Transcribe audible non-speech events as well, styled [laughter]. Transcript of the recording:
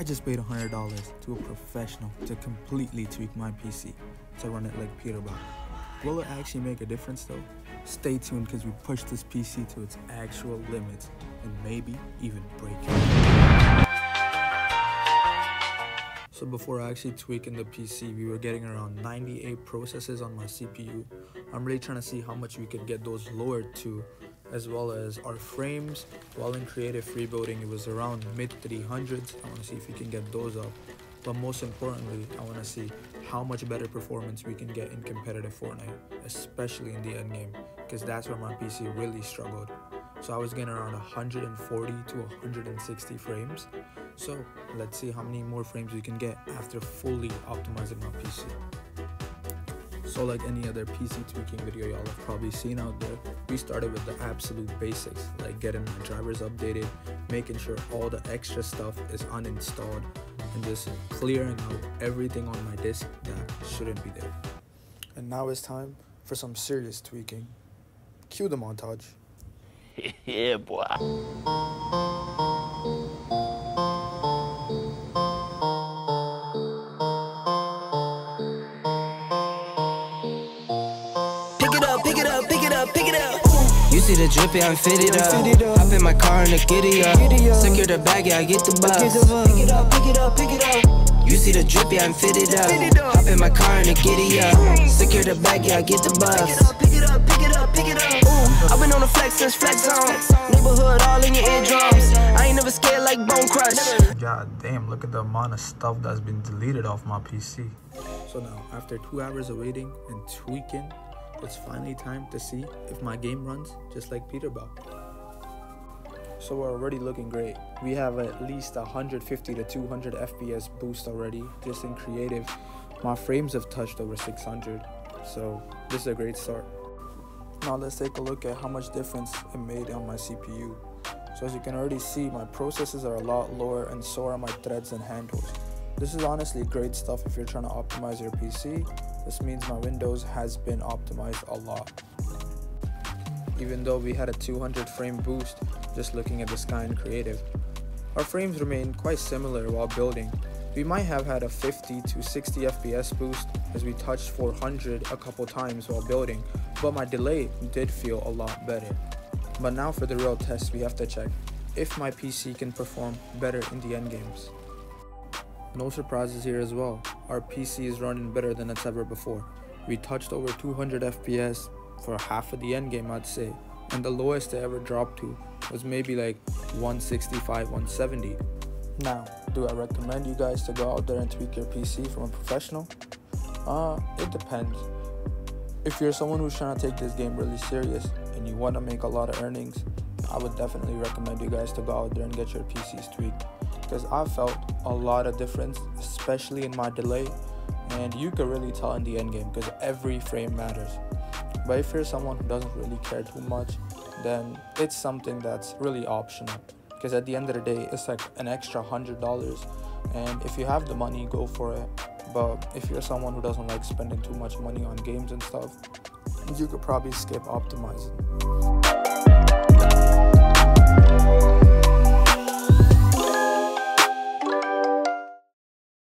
I just paid $100 to a professional to completely tweak my PC to run it like Peterbot. Will it actually make a difference though? Stay tuned because we push this PC to its actual limits and maybe even break it. So before actually tweaking the PC, we were getting around 98 processes on my CPU. I'm really trying to see how much we could get those lowered to, as well as our frames. While in creative freebuilding, it was around mid 300s. I want to see if we can get those up. But most importantly, I want to see how much better performance we can get in competitive Fortnite, especially in the end game, because that's where my PC really struggled. So I was getting around 140 to 160 frames. So let's see how many more frames we can get after fully optimizing my PC. So like any other PC tweaking video y'all have probably seen out there, we started with the absolute basics, like getting my drivers updated, making sure all the extra stuff is uninstalled, and just clearing out everything on my disk that shouldn't be there. And now it's time for some serious tweaking. Cue the montage. [laughs] yeah, boy. You see the drippy, I'm fitted up. Hop in my car and the giddy up. Secure the bag, yeah, I get the bus. Pick it up, pick it up, pick it up. You see the drippy, I'm fitted up. Hop in my car and the giddy up. Secure the bag, yeah, I get the bus. Pick it up, pick it up, pick it up. Ooh, I've been on the flex since flex zone. Neighborhood all in your eardrums. I ain't never scared like Bone Crush. God damn, look at the amount of stuff that's been deleted off my PC. So now, after two hours of waiting and tweaking, it's finally time to see if my game runs just like Peterbot. So we're already looking great. We have at least 150 to 200 FPS boost already, just in creative. My frames have touched over 600, so this is a great start. Now let's take a look at how much difference it made on my CPU. So as you can already see, my processes are a lot lower and so are my threads and handles. This is honestly great stuff if you're trying to optimize your PC. This means my Windows has been optimized a lot. Even though we had a 200 frame boost just looking at the sky in creative, our frames remain quite similar while building. We might have had a 50 to 60 FPS boost as we touched 400 a couple times while building, but my delay did feel a lot better. But now for the real test, we have to check if my PC can perform better in the end games. No surprises here as well. Our PC is running better than it's ever before. We touched over 200 FPS for half of the end game, I'd say, and the lowest it ever dropped to was maybe like 165, 170. Now, do I recommend you guys to go out there and tweak your PC from a professional? Uh, it depends. If you're someone who's trying to take this game really serious and you want to make a lot of earnings, I would definitely recommend you guys to go out there and get your PCs tweaked because I felt a lot of difference, especially in my delay, and you could really tell in the end game because every frame matters. But if you're someone who doesn't really care too much, then it's something that's really optional because at the end of the day, it's like an extra hundred dollars, and if you have the money, go for it. But if you're someone who doesn't like spending too much money on games and stuff, you could probably skip optimizing.